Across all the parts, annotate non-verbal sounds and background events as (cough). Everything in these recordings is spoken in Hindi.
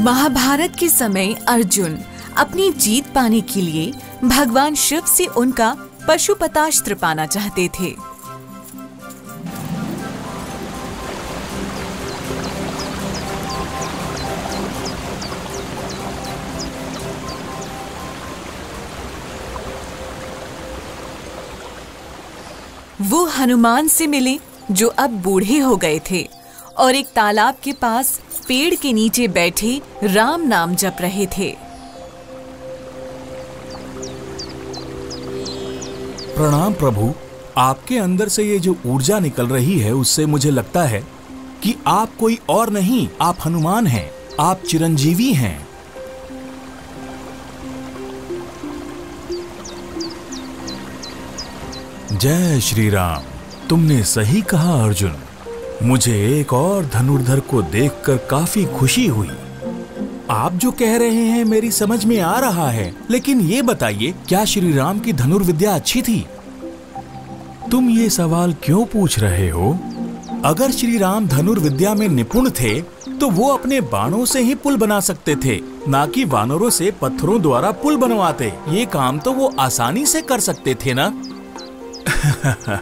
महाभारत के समय अर्जुन अपनी जीत पाने के लिए भगवान शिव से उनका पशुपतास्त्र पाना चाहते थे। वो हनुमान से मिले जो अब बूढ़े हो गए थे। और एक तालाब के पास पेड़ के नीचे बैठे राम नाम जप रहे थे। प्रणाम प्रभु। आपके अंदर से ये जो ऊर्जा निकल रही है, उससे मुझे लगता है कि आप कोई और नहीं, आप हनुमान हैं, आप चिरंजीवी हैं। जय श्री राम। तुमने सही कहा, अर्जुन। मुझे एक और धनुर्धर को देखकर काफ़ी खुशी हुई। आप जो कह रहे हैं मेरी समझ में आ रहा है, लेकिन ये बताइए, क्या श्री राम की धनुर्विद्या अच्छी थी? तुम ये सवाल क्यों पूछ रहे हो? अगर श्री राम धनुर्विद्या में निपुण थे तो वो अपने बाणों से ही पुल बना सकते थे, ना कि वानरों से पत्थरों द्वारा पुल बनवाते। ये काम तो वो आसानी से कर सकते थे ना? (laughs)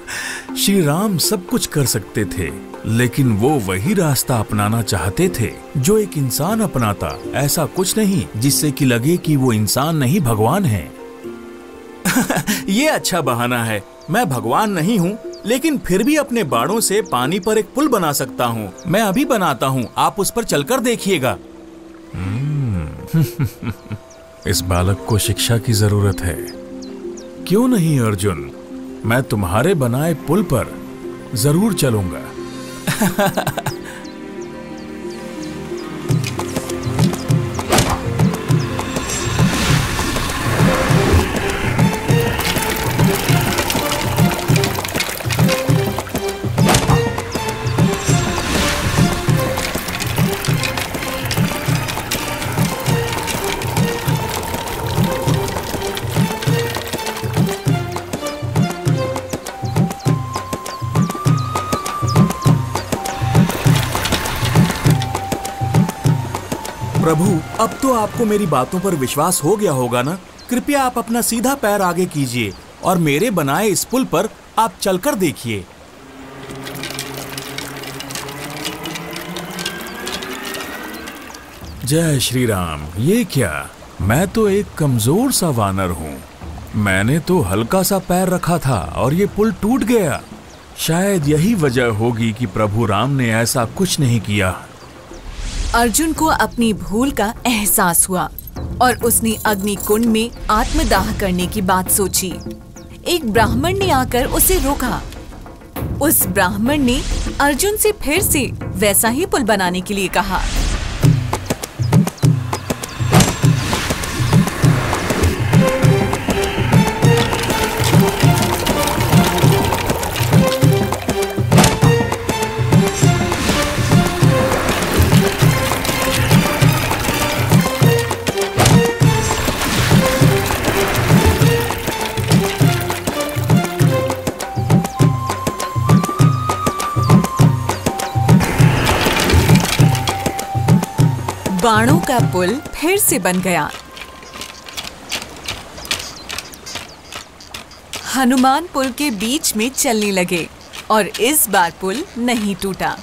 श्री राम सब कुछ कर सकते थे, लेकिन वो वही रास्ता अपनाना चाहते थे, जो एक इंसान अपनाता। ऐसा कुछ नहीं, जिससे कि लगे कि वो इंसान नहीं भगवान है। (laughs) ये अच्छा बहाना है। मैं भगवान नहीं हूँ, लेकिन फिर भी अपने बाड़ों से पानी पर एक पुल बना सकता हूँ। मैं अभी बनाता हूँ। आप उस पर चलकर देखिएगा। (laughs) इस बालक को शिक्षा की ज़रूरत है। क्यों नहीं, अर्जुन? मैं तुम्हारे बनाए पुल पर ज़रूर चलूँगा। (laughs) प्रभु, अब तो आपको मेरी बातों पर विश्वास हो गया होगा ना? कृपया आप अपना सीधा पैर आगे कीजिए और मेरे बनाए इस पुल पर आप चलकर देखिए। जय श्री राम ये क्या? मैं तो एक कमज़ोर सा वानर हूँ। मैंने तो हल्का सा पैर रखा था और ये पुल टूट गया। शायद यही वजह होगी कि प्रभु राम ने ऐसा कुछ नहीं किया। अर्जुन को अपनी भूल का एहसास हुआ और उसने अग्नि कुंड में आत्मदाह करने की बात सोची। एक ब्राह्मण ने आकर उसे रोका। उस ब्राह्मण ने अर्जुन से फिर से वैसा ही पुल बनाने के लिए कहा। बाणों का पुल फिर से बन गया। हनुमान पुल के बीच में चलने लगे और इस बार पुल नहीं टूटा।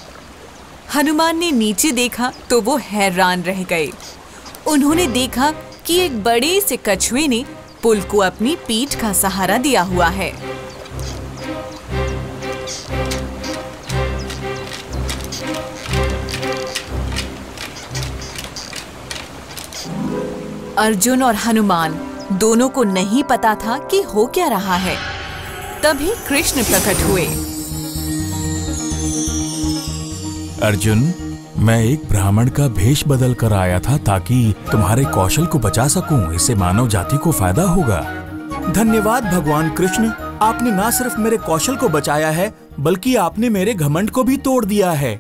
हनुमान ने नीचे देखा तो वो हैरान रह गए। उन्होंने देखा कि एक बड़े से कछुए ने पुल को अपनी पीठ का सहारा दिया हुआ है। अर्जुन और हनुमान दोनों को नहीं पता था कि हो क्या रहा है। तभी कृष्ण प्रकट हुए। अर्जुन मैं एक ब्राह्मण का भेष बदल कर आया था ताकि तुम्हारे कौशल को बचा सकूँ। इससे मानव जाति को फ़ायदा होगा। धन्यवाद भगवान कृष्ण। आपने ना सिर्फ़ मेरे कौशल को बचाया है बल्कि आपने मेरे घमंड को भी तोड़ दिया है।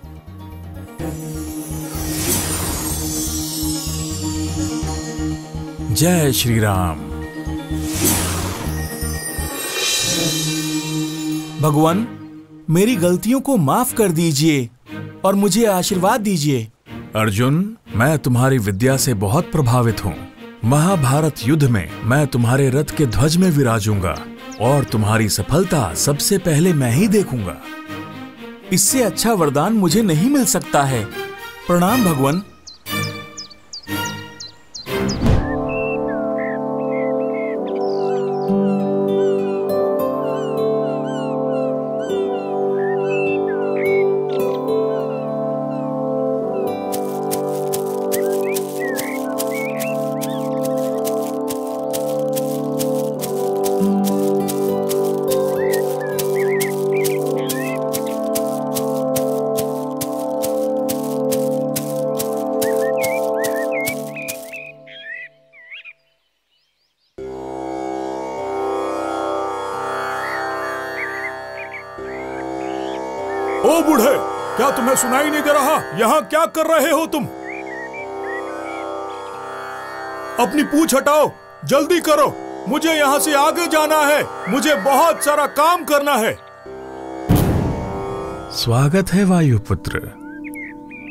जय श्री राम भगवान, मेरी गलतियों को माफ़ कर दीजिए और मुझे आशीर्वाद दीजिए। अर्जुन, मैं तुम्हारी विद्या से बहुत प्रभावित हूँ। महाभारत युद्ध में मैं तुम्हारे रथ के ध्वज में विराजूँगा और तुम्हारी सफलता सबसे पहले मैं ही देखूँगा। इससे अच्छा वरदान मुझे नहीं मिल सकता है। प्रणाम, भगवान। ओ बूढ़े क्या तुम्हें सुनाई नहीं दे रहा? यहाँ क्या कर रहे हो तुम? अपनी पूछ हटाओ जल्दी करो। मुझे यहाँ से आगे जाना है। मुझे बहुत सारा काम करना है। स्वागत है वायुपुत्र।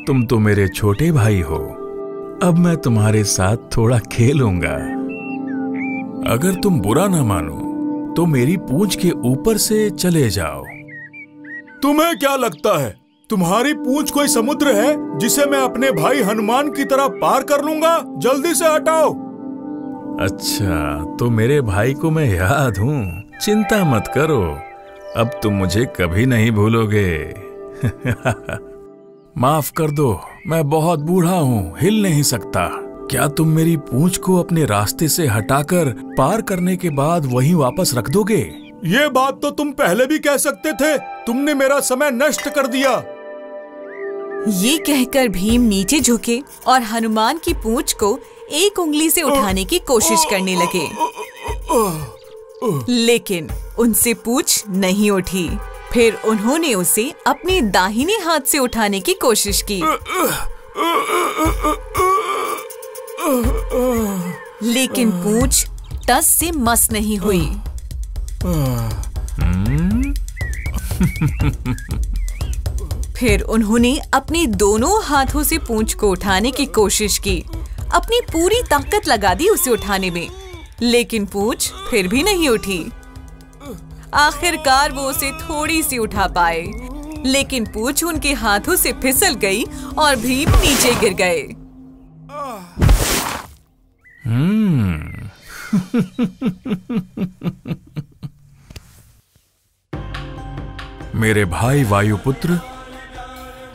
तुम तो मेरे छोटे भाई हो। अब मैं तुम्हारे साथ थोड़ा खेलूँगा। अगर तुम बुरा ना मानो तो मेरी पूंछ के ऊपर से चले जाओ। तुम्हें क्या लगता है? तुम्हारी पूंछ कोई समुद्र है, जिसे मैं अपने भाई हनुमान की तरह पार कर लूँगा? जल्दी से हटाओ। अच्छा तो मेरे भाई को मैं याद हूँ। चिंता मत करो, अब तुम मुझे कभी नहीं भूलोगे। (laughs) माफ़ कर दो, मैं बहुत बूढ़ा हूँ, हिल नहीं सकता। क्या तुम मेरी पूंछ को अपने रास्ते से हटाकर पार करने के बाद वहीं वापस रख दोगे? ये बात तो तुम पहले भी कह सकते थे। तुमने मेरा समय नष्ट कर दिया। ये कहकर भीम नीचे झुके और हनुमान की पूंछ को एक उंगली से उठाने की कोशिश करने लगे। लेकिन उनसे पूछ नहीं उठी। फिर उन्होंने उसे अपने दाहिने हाथ से उठाने की कोशिश की। लेकिन पूछ टस से मस नहीं हुई। (laughs) फिर उन्होंने अपने दोनों हाथों से पूंछ को उठाने की कोशिश की। अपनी पूरी ताकत लगा दी उसे उठाने में। लेकिन पूंछ फिर भी नहीं उठी। आखिरकार वो उसे थोड़ी सी उठा पाए। लेकिन पूंछ उनके हाथों से फिसल गई और भीम नीचे गिर गए। (laughs) मेरे भाई वायुपुत्र,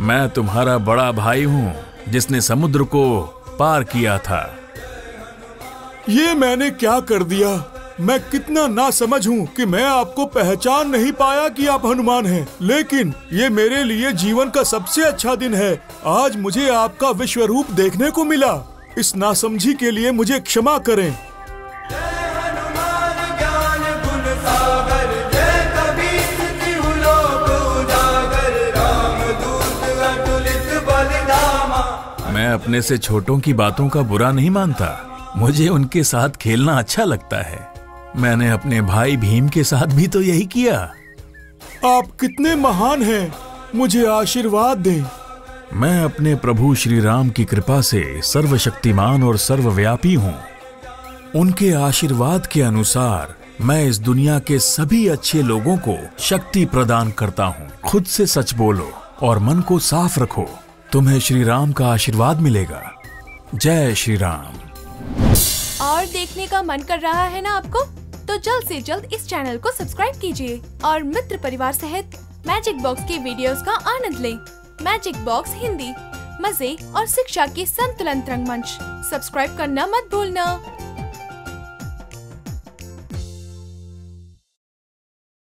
मैं तुम्हारा बड़ा भाई हूँ, जिसने समुद्र को पार किया था। ये मैंने क्या कर दिया? मैं कितना ना समझ हूँ कि मैं आपको पहचान नहीं पाया कि आप हनुमान हैं। लेकिन ये मेरे लिए जीवन का सबसे अच्छा दिन है। आज मुझे आपका विश्व रूप देखने को मिला। इस नासमझी के लिए मुझे क्षमा करें। मैं अपने से छोटों की बातों का बुरा नहीं मानता। मुझे उनके साथ खेलना अच्छा लगता है। मैंने अपने भाई भीम के साथ भी तो यही किया। आप कितने महान हैं। मुझे आशीर्वाद दें। मैं अपने प्रभु श्री राम की कृपा से सर्वशक्तिमान और सर्वव्यापी हूँ। उनके आशीर्वाद के अनुसार मैं इस दुनिया के सभी अच्छे लोगों को शक्ति प्रदान करता हूँ। खुद से सच बोलो और मन को साफ़ रखो। तुम्हें श्री राम का आशीर्वाद मिलेगा। जय श्री राम और देखने का मन कर रहा है ना आपको? तो जल्द से जल्द इस चैनल को सब्सक्राइब कीजिए और मित्र परिवार सहित मैजिक बॉक्स के वीडियोस का आनंद लें। मैजिक बॉक्स हिंदी, मज़े और शिक्षा के संतुलन रंगमंच सब्सक्राइब करना मत भूलना।